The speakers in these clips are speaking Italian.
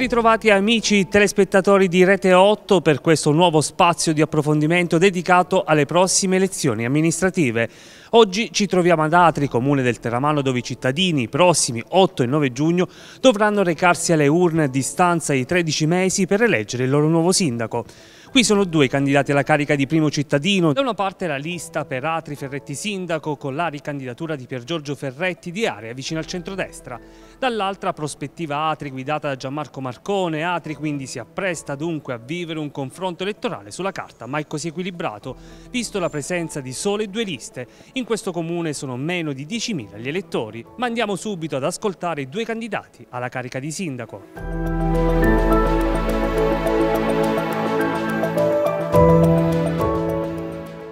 Ritrovati amici telespettatori di Rete 8 per questo nuovo spazio di approfondimento dedicato alle prossime elezioni amministrative. Oggi ci troviamo ad Atri, comune del Terramano, dove i cittadini, prossimi 8 e 9 giugno, dovranno recarsi alle urne a distanza di 13 mesi per eleggere il loro nuovo sindaco. Qui sono due candidati alla carica di primo cittadino. Da una parte la lista per Atri Ferretti Sindaco con la ricandidatura di Pier Giorgio Ferretti di area vicino al centrodestra. Dall'altra prospettiva Atri guidata da Gianmarco Marcone. Atri quindi si appresta dunque a vivere un confronto elettorale sulla carta mai così equilibrato, visto la presenza di sole due liste. In questo comune sono meno di 10.000 gli elettori, ma andiamo subito ad ascoltare i due candidati alla carica di sindaco.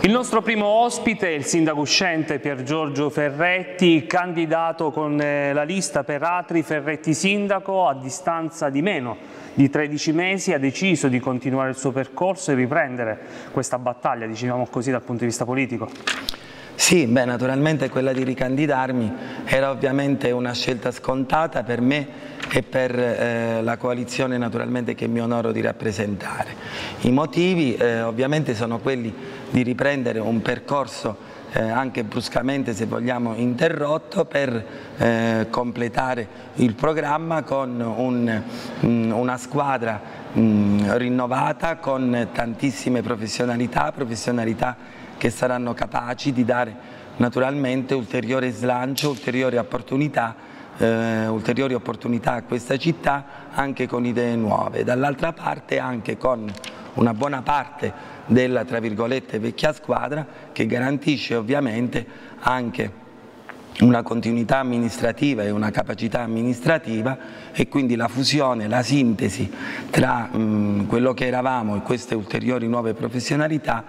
Il nostro primo ospite è il sindaco uscente Pier Giorgio Ferretti, candidato con eh, la lista per Atri Ferretti Sindaco a distanza di meno di 13 mesi ha deciso di continuare il suo percorso e riprendere questa battaglia, diciamo così, dal punto di vista politico. Sì, beh, naturalmente quella di ricandidarmi era ovviamente una scelta scontata per me e per eh, la coalizione naturalmente che mi onoro di rappresentare. I motivi eh, ovviamente sono quelli di riprendere un percorso eh, anche bruscamente se vogliamo interrotto per eh, completare il programma con un, mh, mm, una squadra mh, mm, rinnovata con tantissime professionalità, professionalità che saranno capaci di dare naturalmente ulteriore slancio, ulteriori opportunità, eh, ulteriori opportunità a questa città anche con idee nuove. Dall'altra parte anche con una buona parte della tra virgolette vecchia squadra che garantisce ovviamente anche una continuità amministrativa e una capacità amministrativa e quindi la fusione, la sintesi tra mh, quello che eravamo e queste ulteriori nuove professionalità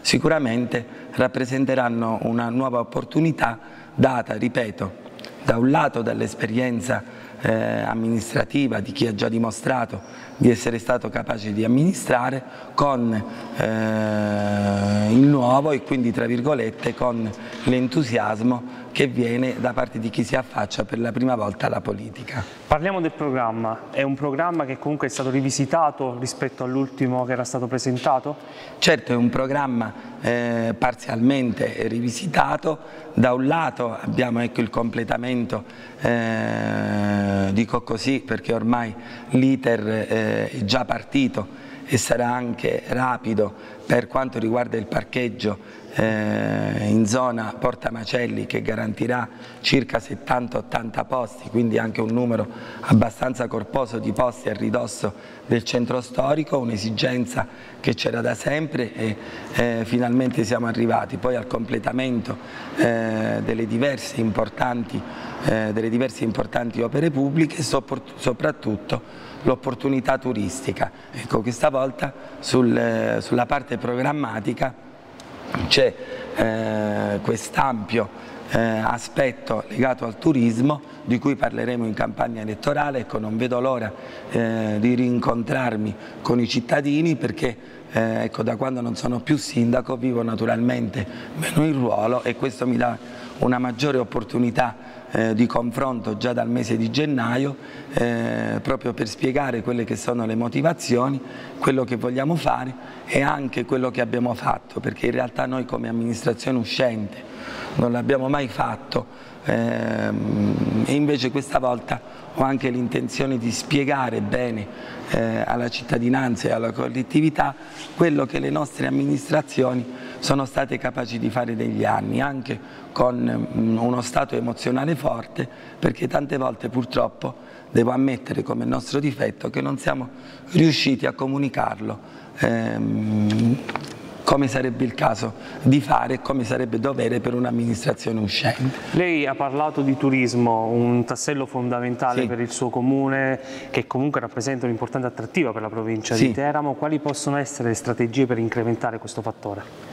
sicuramente rappresenteranno una nuova opportunità data, ripeto, da un lato dall'esperienza eh, amministrativa di chi ha già dimostrato di essere stato capace di amministrare con eh, il nuovo e quindi tra virgolette con l'entusiasmo che viene da parte di chi si affaccia per la prima volta alla politica. Parliamo del programma, è un programma che comunque è stato rivisitato rispetto all'ultimo che era stato presentato? Certo è un programma eh, parzialmente rivisitato, da un lato abbiamo ecco, il completamento, eh, dico così perché ormai l'iter eh, è già partito e sarà anche rapido per quanto riguarda il parcheggio eh, in zona Porta Macelli che garantirà circa 70-80 posti, quindi anche un numero abbastanza corposo di posti a ridosso del centro storico, un'esigenza che c'era da sempre e eh, finalmente siamo arrivati. Poi al completamento eh, delle, diverse eh, delle diverse importanti opere pubbliche e soprattutto l'opportunità turistica. Ecco, questa volta sul, eh, sulla parte programmatica c'è eh, quest'ampio eh, aspetto legato al turismo di cui parleremo in campagna elettorale, ecco non vedo l'ora eh, di rincontrarmi con i cittadini perché eh, ecco, da quando non sono più sindaco vivo naturalmente meno il ruolo e questo mi dà una maggiore opportunità eh, di confronto già dal mese di gennaio eh, proprio per spiegare quelle che sono le motivazioni, quello che vogliamo fare e anche quello che abbiamo fatto perché in realtà noi come amministrazione uscente non l'abbiamo mai fatto ehm, e invece questa volta ho anche l'intenzione di spiegare bene eh, alla cittadinanza e alla collettività quello che le nostre amministrazioni sono state capaci di fare negli anni, anche con mm, uno stato emozionale forte, perché tante volte purtroppo devo ammettere come nostro difetto che non siamo riusciti a comunicarlo ehm, come sarebbe il caso di fare e come sarebbe dovere per un'amministrazione uscente. Lei ha parlato di turismo, un tassello fondamentale sì. per il suo comune che comunque rappresenta un'importante attrattiva per la provincia sì. di Teramo. Quali possono essere le strategie per incrementare questo fattore?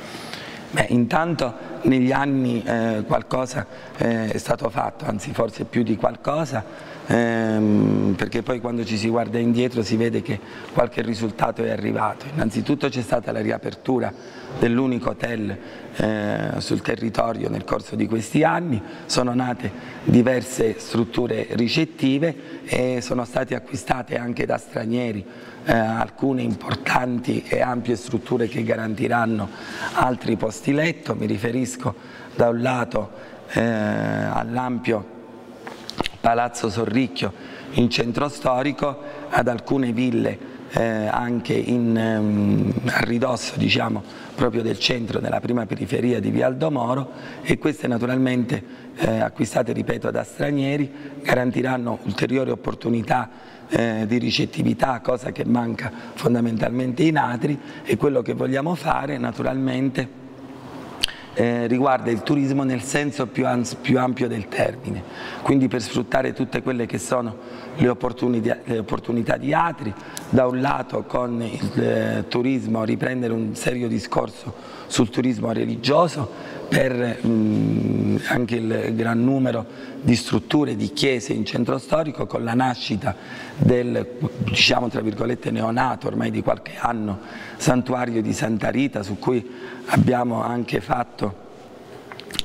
Beh, intanto negli anni eh, qualcosa eh, è stato fatto, anzi forse più di qualcosa, ehm, perché poi quando ci si guarda indietro si vede che qualche risultato è arrivato. Innanzitutto c'è stata la riapertura dell'unico hotel eh, sul territorio nel corso di questi anni, sono nate diverse strutture ricettive e sono state acquistate anche da stranieri eh, alcune importanti e ampie strutture che garantiranno altri posti letto, mi riferisco da un lato eh, all'ampio Palazzo Sorricchio in centro storico, ad alcune ville eh, anche in, um, a ridosso diciamo, proprio del centro, della prima periferia di Via Aldomoro e queste naturalmente eh, acquistate, ripeto, da stranieri garantiranno ulteriori opportunità eh, di ricettività, cosa che manca fondamentalmente in Atri e quello che vogliamo fare naturalmente eh, riguarda il turismo nel senso più, più, ampio del termine, quindi per sfruttare tutte quelle che sono le opportunità, le opportunità di Atri, da un lato con il eh, turismo riprendere un serio discorso sul turismo religioso per mh, anche il gran numero di strutture, di chiese in centro storico con la nascita del diciamo tra virgolette neonato ormai di qualche anno santuario di Santa Rita su cui abbiamo anche fatto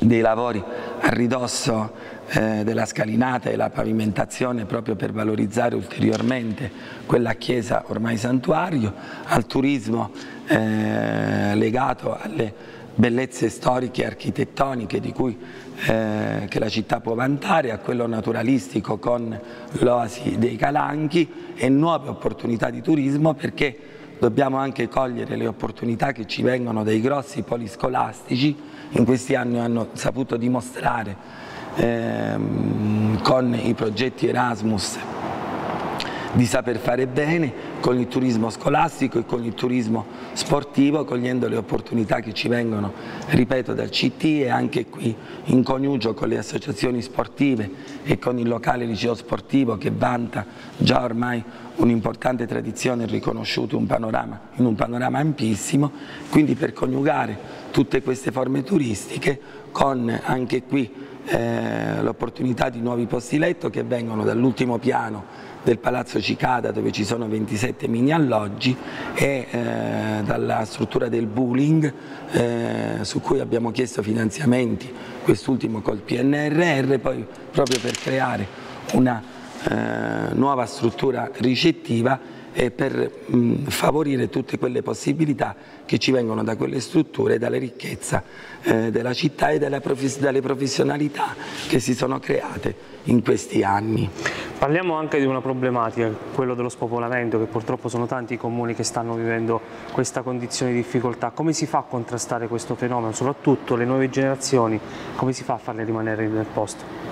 dei lavori a ridosso eh, della scalinata e la pavimentazione proprio per valorizzare ulteriormente quella chiesa ormai santuario, al turismo eh, legato alle bellezze storiche e architettoniche di cui eh, che la città può vantare, a quello naturalistico con l'oasi dei Calanchi e nuove opportunità di turismo perché dobbiamo anche cogliere le opportunità che ci vengono dai grossi poli scolastici, in questi anni hanno saputo dimostrare ehm, con i progetti Erasmus di saper fare bene con il turismo scolastico e con il turismo sportivo, cogliendo le opportunità che ci vengono, ripeto, dal CT e anche qui in coniugio con le associazioni sportive e con il locale liceo sportivo che vanta già ormai un'importante tradizione riconosciuta in un panorama ampissimo, quindi per coniugare tutte queste forme turistiche con anche qui eh, l'opportunità di nuovi posti letto che vengono dall'ultimo piano del Palazzo Cicada dove ci sono 27 mini alloggi e eh, dalla struttura del Booling eh, su cui abbiamo chiesto finanziamenti, quest'ultimo col PNRR, poi proprio per creare una eh, nuova struttura ricettiva e per mh, favorire tutte quelle possibilità che ci vengono da quelle strutture, dalle ricchezze eh, della città e profes dalle professionalità che si sono create in questi anni. Parliamo anche di una problematica, quello dello spopolamento, che purtroppo sono tanti i comuni che stanno vivendo questa condizione di difficoltà. Come si fa a contrastare questo fenomeno, soprattutto le nuove generazioni, come si fa a farle rimanere nel posto?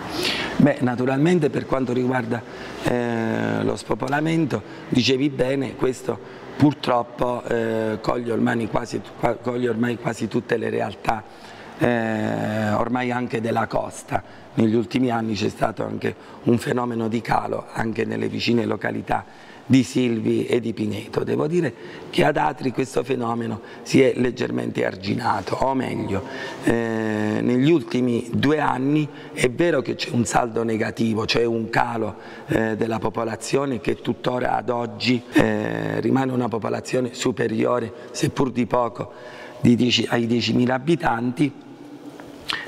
Beh, naturalmente per quanto riguarda eh, lo spopolamento, dicevi bene, questo purtroppo eh, coglie, ormai quasi, coglie, ormai quasi, tutte le realtà, eh, ormai anche della costa. Negli ultimi anni c'è stato anche un fenomeno di calo anche nelle vicine località di Silvi e di Pineto. Devo dire che ad Atri questo fenomeno si è leggermente arginato, o meglio, eh, negli ultimi due anni è vero che c'è un saldo negativo, cioè un calo eh, della popolazione che tuttora ad oggi eh, rimane una popolazione superiore, seppur di poco, di 10, ai 10.000 abitanti,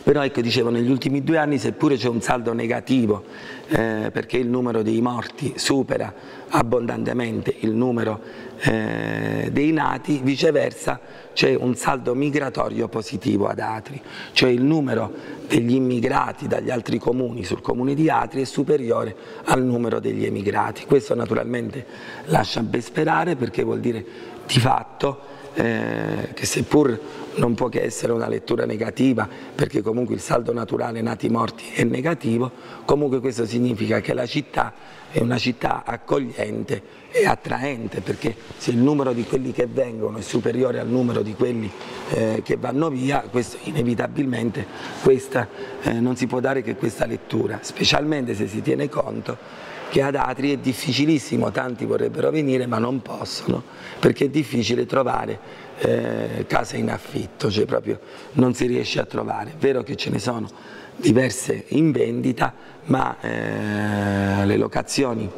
però ecco dicevo negli ultimi due anni seppure c'è un saldo negativo eh, perché il numero dei morti supera abbondantemente il numero eh, dei nati, viceversa c'è un saldo migratorio positivo ad Atri, cioè il numero degli immigrati dagli altri comuni sul comune di Atri è superiore al numero degli emigrati. Questo naturalmente lascia ben sperare perché vuol dire di fatto eh, che seppur non può che essere una lettura negativa perché comunque il saldo naturale nati morti è negativo, comunque questo significa che la città è una città accogliente e attraente perché se il numero di quelli che vengono è superiore al numero di quelli eh, che vanno via, questo inevitabilmente questa, eh, non si può dare che questa lettura, specialmente se si tiene conto che ad Atri è difficilissimo, tanti vorrebbero venire ma non possono perché è difficile trovare eh, case in affitto, cioè proprio non si riesce a trovare. È vero che ce ne sono diverse in vendita ma eh, le locazioni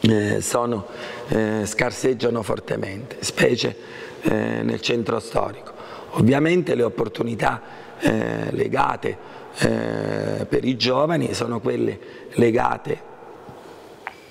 eh, sono, eh, scarseggiano fortemente, specie eh, nel centro storico. Ovviamente le opportunità eh, legate per i giovani sono quelle legate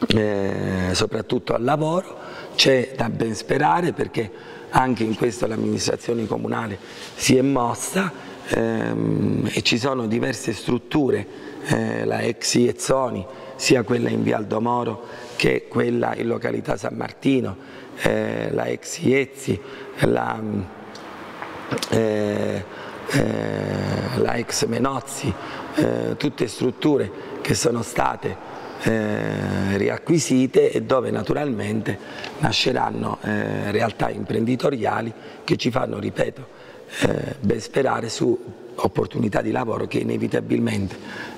eh, soprattutto al lavoro, c'è da ben sperare perché anche in questo l'amministrazione comunale si è mossa ehm, e ci sono diverse strutture, eh, la ex Iezzoni, sia quella in via Aldomoro che quella in località San Martino, eh, la ex Iezzi, la, eh, eh, la ex Menozzi, tutte strutture che sono state eh, riacquisite e dove naturalmente nasceranno eh, realtà imprenditoriali che ci fanno, ripeto, eh, ben sperare su opportunità di lavoro che inevitabilmente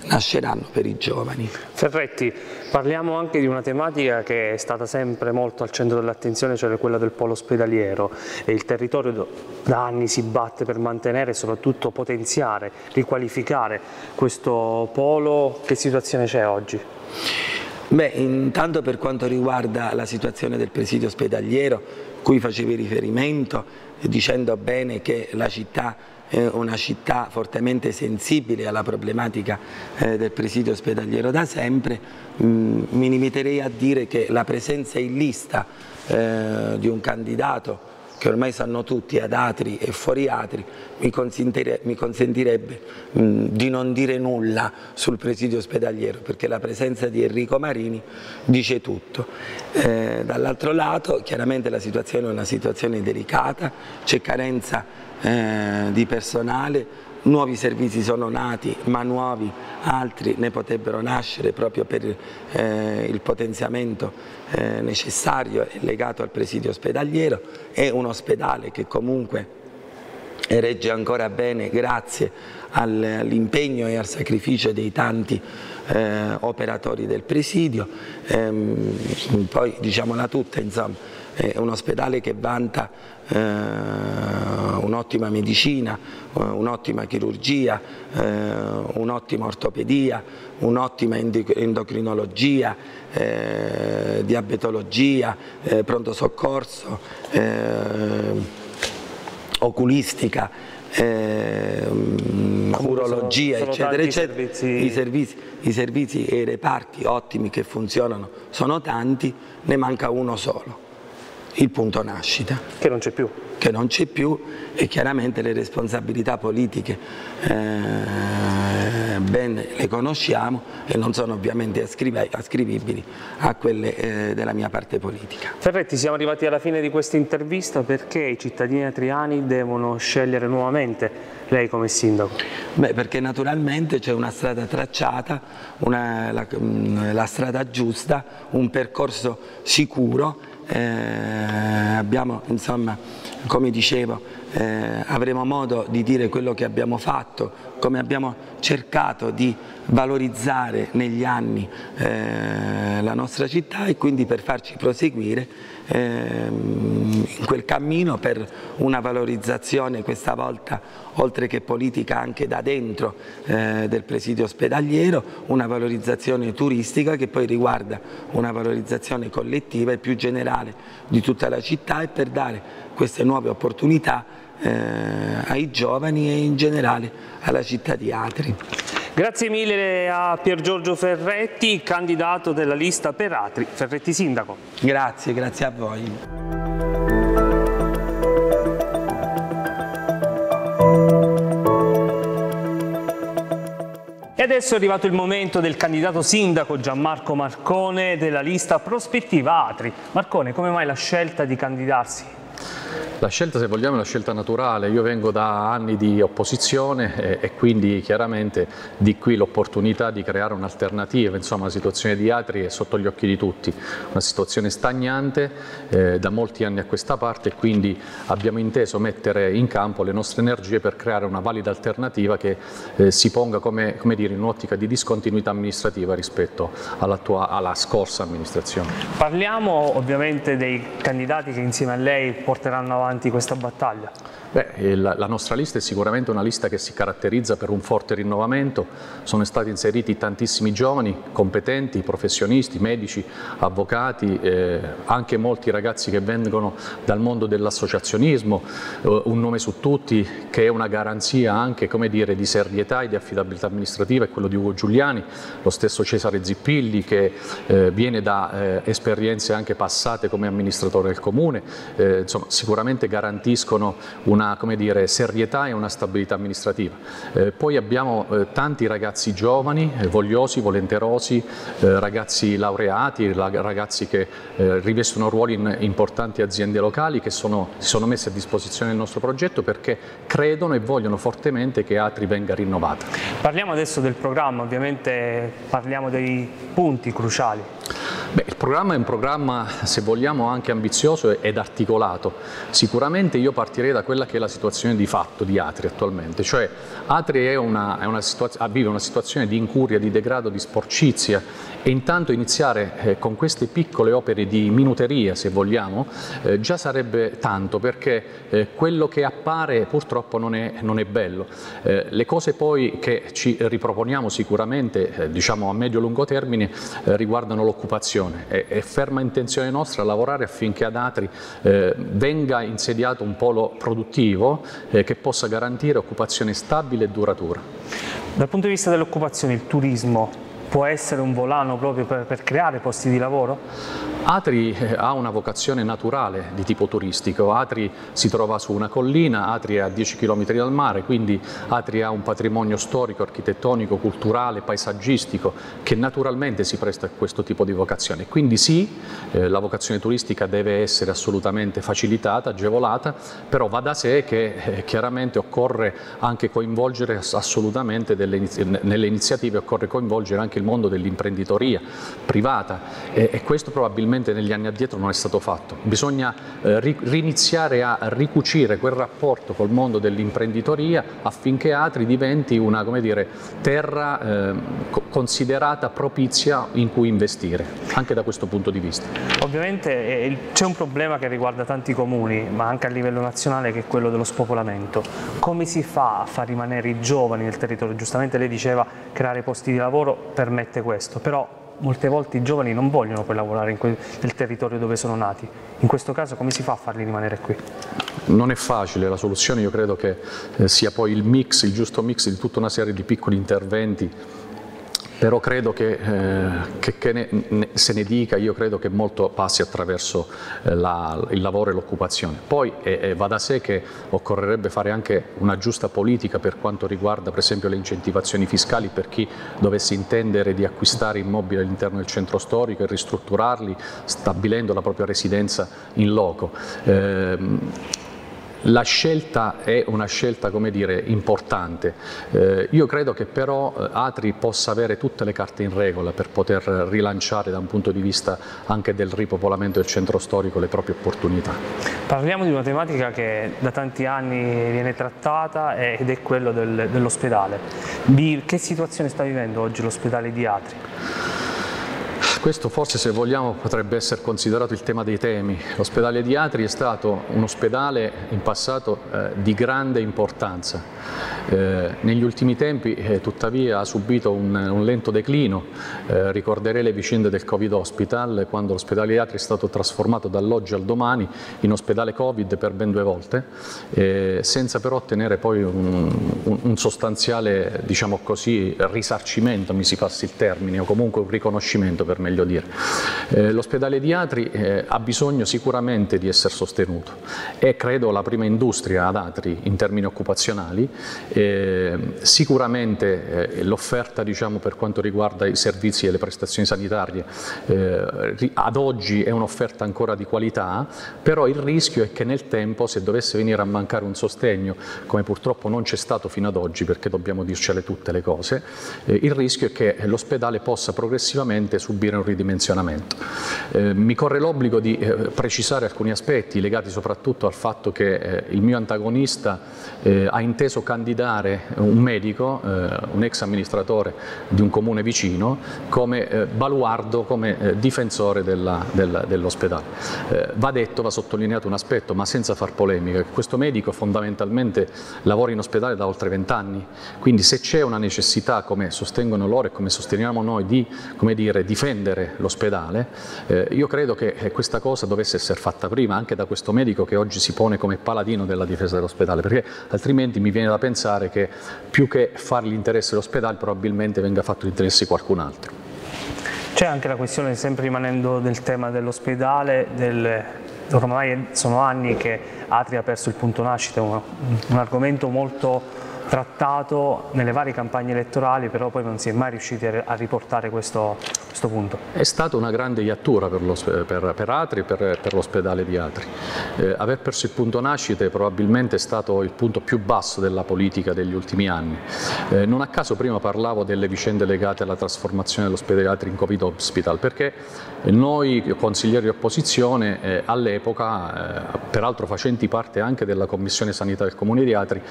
nasceranno per i giovani. Ferretti, parliamo anche di una tematica che è stata sempre molto al centro dell'attenzione, cioè quella del polo ospedaliero il territorio da anni si batte per mantenere e soprattutto potenziare, riqualificare questo polo. Che situazione c'è oggi? Beh, intanto per quanto riguarda la situazione del presidio ospedaliero, cui facevi riferimento, dicendo bene che la città è una città fortemente sensibile alla problematica eh, del presidio ospedaliero da sempre, mi limiterei a dire che la presenza in lista eh, di un candidato che ormai sanno tutti ad Atri e fuori Atri, mi, mi consentirebbe mh, di non dire nulla sul presidio ospedaliero perché la presenza di Enrico Marini dice tutto. Eh, Dall'altro lato chiaramente la situazione è una situazione delicata, c'è carenza eh, di personale, nuovi servizi sono nati, ma nuovi altri ne potrebbero nascere proprio per eh, il potenziamento eh, necessario legato al presidio ospedaliero. È un ospedale che comunque regge ancora bene grazie all'impegno e al sacrificio dei tanti eh, operatori del presidio. Ehm, poi diciamola tutta, insomma, è un ospedale che vanta un'ottima medicina, eh, un'ottima chirurgia, eh, un'ottima ortopedia, un'ottima endocrinologia, eh, diabetologia, eh, pronto soccorso, eh, oculistica, eh, urologia, sono, sono eccetera, eccetera. Servizi... I, servizi, I servizi e i reparti ottimi che funzionano sono tanti, ne manca uno solo il punto nascita. Che non c'è più. Che non c'è più e chiaramente le responsabilità politiche eh, ben le conosciamo e non sono ovviamente ascrivibili a quelle eh, della mia parte politica. Ferretti, siamo arrivati alla fine di questa intervista perché i cittadini atriani devono scegliere nuovamente lei come sindaco? Beh, perché naturalmente c'è una strada tracciata, una, la, la strada giusta, un percorso sicuro eh, abbiamo, insomma, come dicevo, eh, avremo modo di dire quello che abbiamo fatto, come abbiamo cercato di valorizzare negli anni eh, la nostra città e quindi per farci proseguire ehm, in quel cammino per una valorizzazione questa volta oltre che politica anche da dentro eh, del presidio ospedaliero, una valorizzazione turistica che poi riguarda una valorizzazione collettiva e più generale di tutta la città e per dare queste nuove opportunità eh, ai giovani e in generale alla città di Atri. Grazie mille a Pier Giorgio Ferretti, candidato della lista per Atri, Ferretti Sindaco. Grazie, grazie a voi. E adesso è arrivato il momento del candidato sindaco Gianmarco Marcone della lista Prospettiva Atri. Marcone, come mai la scelta di candidarsi? La scelta, se vogliamo, è una scelta naturale. Io vengo da anni di opposizione e, e quindi chiaramente di qui l'opportunità di creare un'alternativa. Insomma, la situazione di Atri è sotto gli occhi di tutti, una situazione stagnante eh, da molti anni a questa parte e quindi abbiamo inteso mettere in campo le nostre energie per creare una valida alternativa che eh, si ponga come, come dire, in un'ottica di discontinuità amministrativa rispetto alla, tua, alla scorsa amministrazione. Parliamo ovviamente dei candidati che insieme a lei porteranno avanti avanti questa battaglia? Beh, la, la, nostra lista è sicuramente una lista che si caratterizza per un forte rinnovamento, sono stati inseriti tantissimi giovani, competenti, professionisti, medici, avvocati, eh, anche molti ragazzi che vengono dal mondo dell'associazionismo, eh, un nome su tutti che è una garanzia anche dire, di serietà e di affidabilità amministrativa è quello di Ugo Giuliani, lo stesso Cesare Zippilli che eh, viene da eh, esperienze anche passate come amministratore del comune, eh, insomma sicuramente garantiscono un una dire, serietà e una stabilità amministrativa. Eh, poi abbiamo eh, tanti ragazzi giovani, eh, vogliosi, volenterosi, eh, ragazzi laureati, ragazzi che eh, rivestono ruoli in importanti aziende locali che sono, si sono messi a disposizione del nostro progetto perché credono e vogliono fortemente che Atri venga rinnovata. Parliamo adesso del programma, ovviamente parliamo dei punti cruciali. Beh, il programma è un programma, se vogliamo, anche ambizioso ed articolato. Sicuramente io partirei da quella che è la situazione di fatto di Atri attualmente, cioè Atri una, una vive una situazione di incuria, di degrado, di sporcizia e intanto iniziare eh, con queste piccole opere di minuteria, se vogliamo, eh, già sarebbe tanto perché eh, quello che appare purtroppo non è, non è bello. Eh, le cose poi che ci riproponiamo sicuramente, eh, diciamo a medio-lungo termine, eh, riguardano l'occupazione. È, è, ferma intenzione nostra lavorare affinché ad Atri venga insediato un polo produttivo che possa garantire occupazione stabile e duratura. Dal punto di vista dell'occupazione, il turismo può essere un volano proprio per, per creare posti di lavoro? Atri eh, ha una vocazione naturale di tipo turistico, Atri si trova su una collina, Atri è a 10 km dal mare, quindi Atri ha un patrimonio storico, architettonico, culturale, paesaggistico che naturalmente si presta a questo tipo di vocazione. Quindi sì, eh, la vocazione turistica deve essere assolutamente facilitata, agevolata, però va da sé che eh, chiaramente occorre anche coinvolgere assolutamente delle, nelle iniziative, occorre coinvolgere anche il mondo dell'imprenditoria privata e, e questo probabilmente probabilmente negli anni addietro non è stato fatto. Bisogna eh, riniziare a ricucire quel rapporto col mondo dell'imprenditoria affinché Atri diventi una dire, terra eh, considerata propizia in cui investire, anche da questo punto di vista. Ovviamente eh, c'è un problema che riguarda tanti comuni, ma anche a livello nazionale, che è quello dello spopolamento. Come si fa a far rimanere i giovani nel territorio? Giustamente lei diceva creare posti di lavoro permette questo, però molte volte i giovani non vogliono poi lavorare nel territorio dove sono nati. In questo caso come si fa a farli rimanere qui? Non è facile, la soluzione io credo che eh, sia poi il mix, il giusto mix di tutta una serie di piccoli interventi però credo che, eh, che, che ne, ne, se ne dica, io credo che molto passi attraverso eh, la, il lavoro e l'occupazione. Poi eh, eh, va da sé che occorrerebbe fare anche una giusta politica per quanto riguarda per esempio le incentivazioni fiscali per chi dovesse intendere di acquistare immobili all'interno del centro storico e ristrutturarli stabilendo la propria residenza in loco. La scelta è una scelta come dire, importante, eh, io credo che però eh, Atri possa avere tutte le carte in regola per poter rilanciare da un punto di vista anche del ripopolamento del centro storico le proprie opportunità. Parliamo di una tematica che da tanti anni viene trattata ed è quello del, dell'ospedale. Che situazione sta vivendo oggi l'ospedale di Atri? Questo forse se vogliamo potrebbe essere considerato il tema dei temi. L'ospedale di Atri è stato un ospedale in passato eh, di grande importanza. Eh, negli ultimi tempi eh, tuttavia ha subito un, un lento declino, eh, ricorderei le vicende del Covid Hospital quando l'ospedale di Atri è stato trasformato dall'oggi al domani in ospedale Covid per ben due volte, eh, senza però ottenere poi un, un, un sostanziale diciamo così, risarcimento, mi si passi il termine, o comunque un riconoscimento per me meglio dire. Eh, L'ospedale di Atri eh, ha bisogno sicuramente di essere sostenuto, è credo la prima industria ad Atri in termini occupazionali Eh, sicuramente eh, l'offerta diciamo, per quanto riguarda i servizi e le prestazioni sanitarie eh, ad oggi è un'offerta ancora di qualità, però il rischio è che nel tempo se dovesse venire a mancare un sostegno, come purtroppo non c'è stato fino ad oggi perché dobbiamo dircele tutte le cose, eh, il rischio è che l'ospedale possa progressivamente subire un ridimensionamento. Eh, mi corre l'obbligo di eh, precisare alcuni aspetti legati soprattutto al fatto che il mio antagonista ha inteso candidare un medico, eh, un ex amministratore di un comune vicino, come eh, baluardo, come eh, difensore dell'ospedale. Eh, va detto, va sottolineato un aspetto, ma senza far polemica, che questo medico fondamentalmente lavora in ospedale da oltre vent'anni, quindi se c'è una necessità, come sostengono loro e come sosteniamo noi, di dire, difendere l'ospedale, io credo che questa cosa dovesse essere fatta prima anche da questo medico che oggi si pone come paladino della difesa dell'ospedale, perché altrimenti mi viene da pensare che più che fare l'interesse dell'ospedale probabilmente venga fatto l'interesse di qualcun altro. C'è anche la questione, sempre rimanendo del tema dell'ospedale, del, ormai sono anni che Atri ha perso il punto nascita, un, un argomento molto trattato nelle varie campagne elettorali, però poi non si è mai riusciti a riportare questo, questo punto. È stata una grande iattura per, per, per Atri e per, per l'ospedale di Atri. Eh, aver perso il punto nascite probabilmente è stato il punto più basso della politica degli ultimi anni. Eh, non a caso prima parlavo delle vicende legate alla trasformazione dell'ospedale di Atri in Covid Hospital, perché noi consiglieri di opposizione eh, all'epoca, eh, peraltro facenti parte anche della Commissione Sanità del Comune di Atri,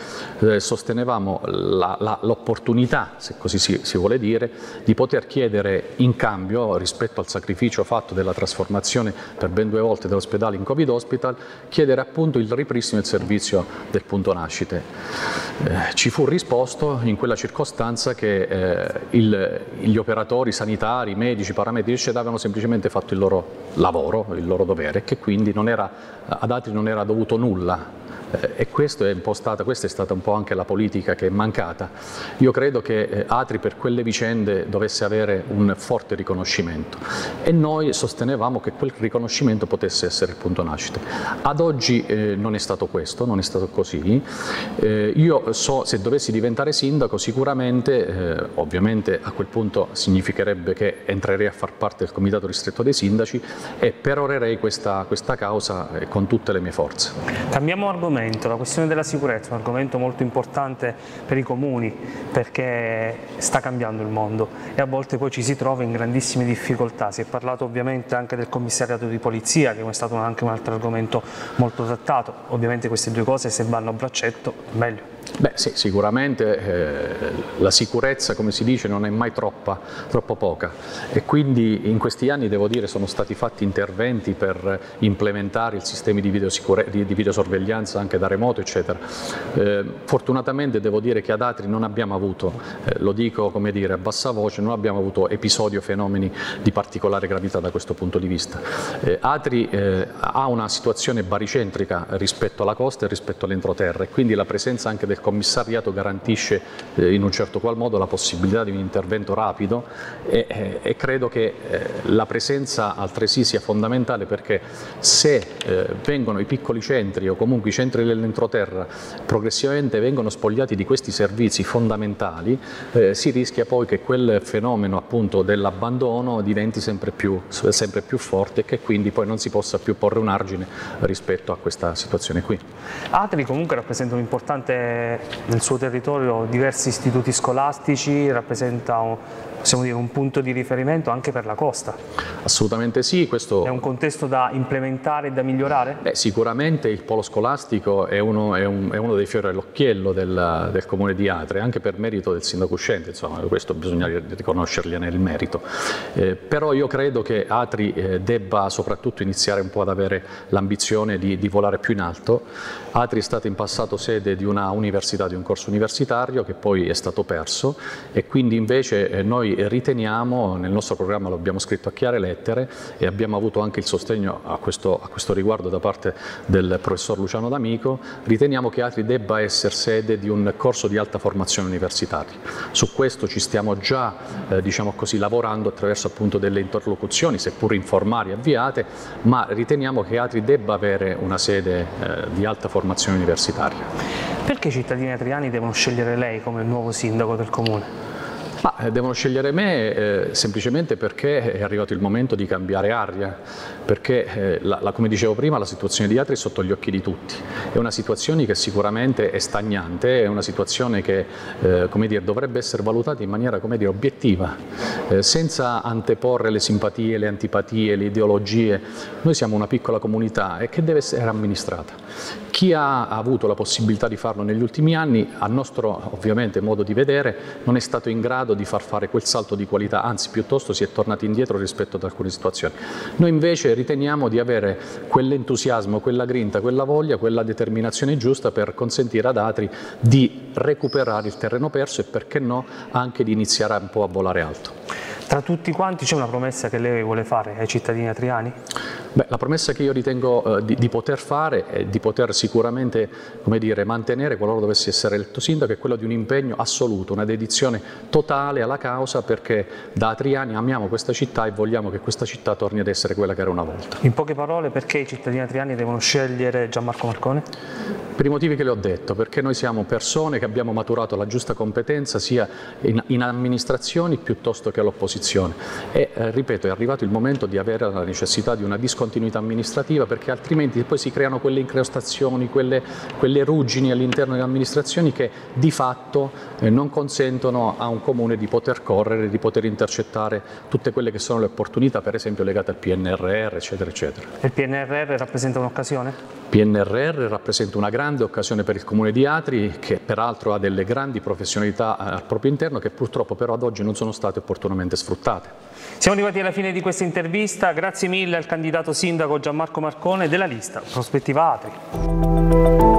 eh, sostenevamo avevamo l'opportunità, se così si, si, vuole dire, di poter chiedere in cambio, rispetto al sacrificio fatto della trasformazione per ben due volte dell'ospedale in Covid Hospital, chiedere appunto il ripristino del servizio del punto nascite. Eh, ci fu risposto in quella circostanza che eh, il, gli operatori sanitari, medici, parametrici avevano semplicemente fatto il loro lavoro, il loro dovere, che quindi non era, ad altri non era dovuto nulla eh, e è stata, questa è stata un po' anche la politica che è mancata. Io credo che eh, Atri per quelle vicende dovesse avere un forte riconoscimento e noi sostenevamo che quel riconoscimento potesse essere il punto nascita. Ad oggi eh, non è stato questo, non è stato così. Eh, io so, se dovessi diventare sindaco sicuramente, eh, ovviamente a quel punto significherebbe che entrerei a far parte del comitato ristretto dei sindaci e perorerei questa, questa causa eh, con tutte le mie forze. Cambiamo argomento argomento, la questione della sicurezza è un argomento molto importante per i comuni perché sta cambiando il mondo e a volte poi ci si trova in grandissime difficoltà. Si è parlato ovviamente anche del commissariato di polizia che è stato anche un altro argomento molto trattato, ovviamente queste due cose se vanno a braccetto meglio. Beh sì, sicuramente eh, la sicurezza, come si dice, non è mai troppa, troppo poca e quindi in questi anni, devo dire, sono stati fatti interventi per implementare il sistema di, di, di videosorveglianza anche da remoto, eccetera. Eh, fortunatamente devo dire che ad Atri non abbiamo avuto, eh, lo dico come dire a bassa voce, non abbiamo avuto episodi o fenomeni di particolare gravità da questo punto di vista. Eh, Atri eh, ha una situazione baricentrica rispetto alla costa e rispetto all'entroterra e quindi la presenza anche del commissariato garantisce eh, in un certo qual modo la possibilità di un intervento rapido e, eh, e credo che eh, la presenza altresì sia fondamentale perché se eh, vengono i piccoli centri o comunque i centri dell'entroterra progressivamente vengono spogliati di questi servizi fondamentali eh, si rischia poi che quel fenomeno appunto dell'abbandono diventi sempre più, sempre più forte e che quindi poi non si possa più porre un argine rispetto a questa situazione qui. Atri comunque rappresenta un importante nel suo territorio diversi istituti scolastici, rappresenta un, dire, un punto di riferimento anche per la costa. Assolutamente sì. Questo... È un contesto da implementare e da migliorare? Beh, sicuramente il polo scolastico è uno, è un, è uno dei fiori all'occhiello del, del, comune di Atre, anche per merito del sindaco uscente, insomma, questo bisogna riconoscergli nel merito. Eh, però io credo che Atri eh, debba soprattutto iniziare un po' ad avere l'ambizione di, di volare più in alto. Atri è stata in passato sede di una università, di un corso universitario che poi è stato perso e quindi invece eh, riteniamo, nel nostro programma lo abbiamo scritto a chiare lettere e abbiamo avuto anche il sostegno a questo, a questo riguardo da parte del professor Luciano D'Amico, riteniamo che Atri debba essere sede di un corso di alta formazione universitaria. Su questo ci stiamo già eh, diciamo così, lavorando attraverso appunto delle interlocuzioni, seppur informali avviate, ma riteniamo che Atri debba avere una sede eh, di alta formazione universitaria. Perché i cittadini atriani devono scegliere lei come nuovo sindaco del comune? Ma eh, devono scegliere me eh, semplicemente perché è arrivato il momento di cambiare aria, perché eh, la, la, come dicevo prima la situazione di Atri è sotto gli occhi di tutti, è una situazione che sicuramente è stagnante, è una situazione che eh, dire, dovrebbe essere valutata in maniera dire, obiettiva, eh, senza anteporre le simpatie, le antipatie, le ideologie. Noi siamo una piccola comunità e che deve essere amministrata. Chi ha avuto la possibilità di farlo negli ultimi anni, a nostro ovviamente modo di vedere, non è stato in grado di far fare quel salto di qualità, anzi piuttosto si è tornati indietro rispetto ad alcune situazioni. Noi invece riteniamo di avere quell'entusiasmo, quella grinta, quella voglia, quella determinazione giusta per consentire ad altri di recuperare il terreno perso e perché no anche di iniziare un po' a volare alto. Tra tutti quanti c'è una promessa che lei vuole fare ai cittadini atriani? Beh, la promessa che io ritengo eh, di, di, poter fare e di poter sicuramente dire, mantenere qualora dovessi essere eletto sindaco è quello di un impegno assoluto, una dedizione totale alla causa perché da atriani amiamo questa città e vogliamo che questa città torni ad essere quella che era una volta. In poche parole perché i cittadini atriani devono scegliere Gianmarco Marcone? Per i motivi che le ho detto, perché noi siamo persone che abbiamo maturato la giusta competenza sia in, in amministrazioni piuttosto che all'opposizione e eh, ripeto è arrivato il momento di avere la necessità di una discontinuità continuità amministrativa perché altrimenti poi si creano quelle incrostazioni, quelle, quelle ruggini all'interno delle amministrazioni che di fatto eh, non consentono a un comune di poter correre, di poter intercettare tutte quelle che sono le opportunità per esempio legate al PNRR eccetera eccetera. Il PNRR rappresenta un'occasione? PNRR rappresenta una grande occasione per il Comune di Atri che peraltro ha delle grandi professionalità al proprio interno che purtroppo però ad oggi non sono state opportunamente sfruttate. Siamo arrivati alla fine di questa intervista, grazie mille al candidato sindaco Gianmarco Marcone della lista Prospettiva Atri.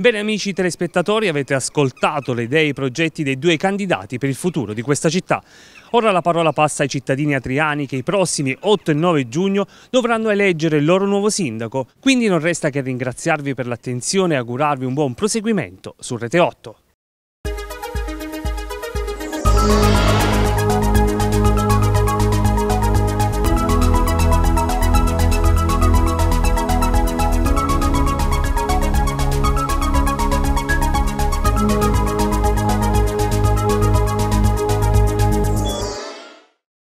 Bene amici telespettatori, avete ascoltato le idee e i progetti dei due candidati per il futuro di questa città. Ora la parola passa ai cittadini atriani che i prossimi 8 e 9 giugno dovranno eleggere il loro nuovo sindaco, quindi non resta che ringraziarvi per l'attenzione e augurarvi un buon proseguimento su Rete 8.